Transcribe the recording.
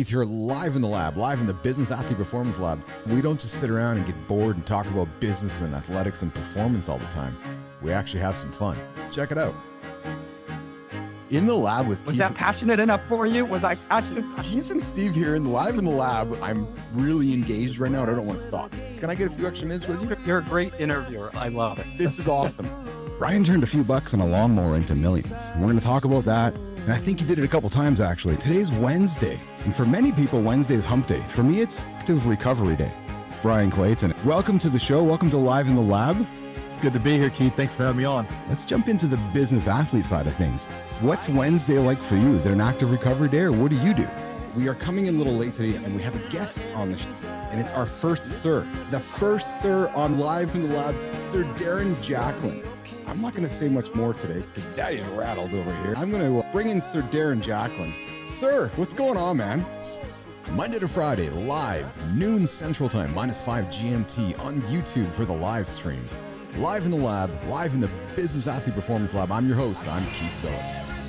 Keith here live in the lab, live in the Business Athlete Performance Lab. We don't just sit around and get bored and talk about business and athletics and performance all the time. We actually have some fun. Check it out. In the lab with Was Keith, that passionate enough for you? Was I passionate? Keith and Steve here in live in the lab. I'm really engaged right now and I don't want to stop. Can I get a few extra minutes with you? You're a great interviewer. I love it. This is awesome. Ryan turned a few bucks on a lawnmower into millions. We're going to talk about that. And I think he did it a couple times actually. Today's Wednesday. And for many people, Wednesday is hump day. For me, it's active recovery day. Brian Clayton, welcome to the show. Welcome to Live in the Lab. It's good to be here, Keith. Thanks for having me on. Let's jump into the business athlete side of things. What's Wednesday like for you? Is it an active recovery day or what do you do? We are coming in a little late today and we have a guest on the show. And it's our first Sir. The first Sir on Live in the Lab, Sir Darren Jacklin. I'm not going to say much more today because Daddy's rattled over here. I'm going to uh, bring in Sir Darren Jacklin. Sir, what's going on, man? Monday to Friday, live, noon Central Time, minus 5 GMT on YouTube for the live stream. Live in the lab, live in the Business Athlete Performance Lab. I'm your host, I'm Keith Bilous.